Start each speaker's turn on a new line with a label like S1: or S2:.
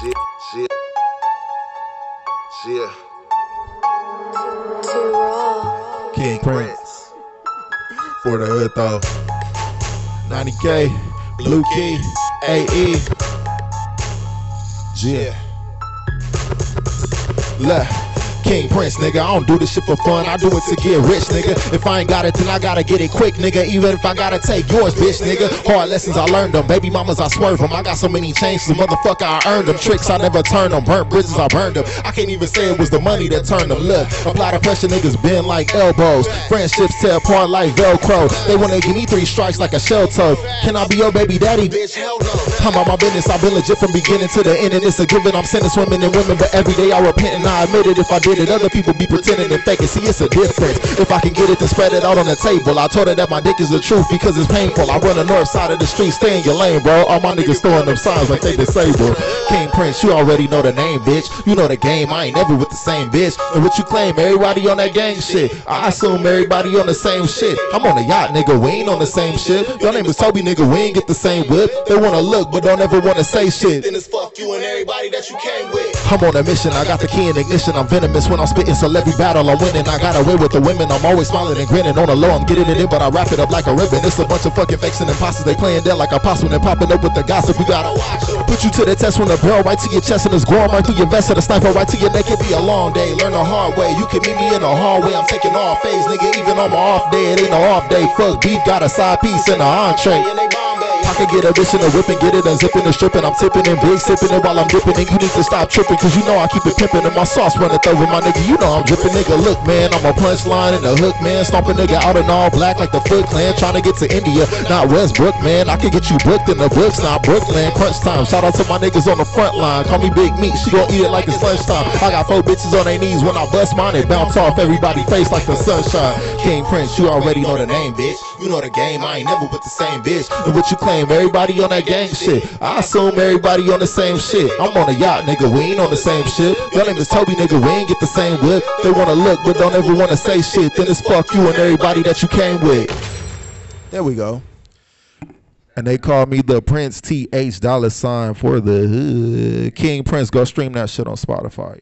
S1: Shit, shit, shit.
S2: Too raw.
S3: King Prince. For the hood though. 90K, Blue Key, AE. Yeah. Left. King Prince, nigga. I don't do this shit for fun. I do it to get rich, nigga. If I ain't got it, then I gotta get it quick, nigga. Even if I gotta take yours, bitch, nigga. Hard lessons I learned them. Baby mamas, I swerve them. I got so many changes, motherfucker, I earned them. Tricks, I never turned them. Burnt bridges, I burned them. I can't even say it was the money that turned them. Look, apply the pressure, niggas bend like elbows. Friendships tear apart like Velcro. They wanna give me three strikes like a shell toe. Can I be your baby daddy, bitch? Hell no. I'm on my business. I've been legit from beginning to the end, and it's a given. I'm sending swimming and women, but every day I repent and I admit it. If I did it, other people be pretending and faking. See, it's a difference. If I can get it, then spread it out on the table. I told her that my dick is the truth because it's painful. I run the north side of the street, stay in your lane, bro. All my niggas throwing them signs like they disabled. King Prince, you already know the name, bitch. You know the game. I ain't never with the same bitch. And what you claim, everybody on that gang shit. I assume everybody on the same shit. I'm on a yacht, nigga. We ain't on the same shit. Your name is Toby, nigga. We ain't get the same whip. They wanna look, but don't ever wanna say shit. Everybody that you came with. I'm on a mission. I got the key in ignition. I'm venomous when I'm spitting. So every battle I'm winning. I got away with the women. I'm always smiling and grinning. On the low, I'm getting it in, but I wrap it up like a ribbon. It's a bunch of fucking fakes and imposters. They playing dead like a possum and popping up with the gossip. You gotta watch. Put you to the test when the barrel right to your chest and it's going right through your vest. And the sniper right to your neck. It be a long day. Learn the hard way. You can meet me in the hallway. I'm taking off phase, nigga. Even on my off day, it ain't no off day. Fuck beef, got a side piece and an entree. I can get a bitch in a whip and get it unzipping and stripping. I'm tipping and big sipping it while I'm dipping. And you need to stop tripping, cause you know I keep it pimping. And my sauce running over my nigga. You know I'm dripping, nigga. Look, man, I'm a punchline and a hook, man. Stomping nigga out in all black like the Foot Clan. Trying to get to India, not Westbrook, man. I can get you booked in the books, not Brooklyn. Crunch time. Shout out to my niggas on the front line. Call me Big Meat. She gon' eat it like it's lunchtime. I got four bitches on their knees when I bust mine. It bounce off everybody face like the sunshine. King Prince, you already know the name, bitch. You know the game. I ain't never with the same bitch. And what you claim, everybody on that gang shit. I assume everybody on the same shit. I'm on a yacht, nigga. We ain't on the same shit. Your name is Toby, nigga. We ain't get the same whip. They wanna look, but don't ever wanna say shit. Then it's fuck you and everybody that you came with. There we go. And they call me the Prince TH dollar sign for the. King Prince. Go stream that shit on Spotify.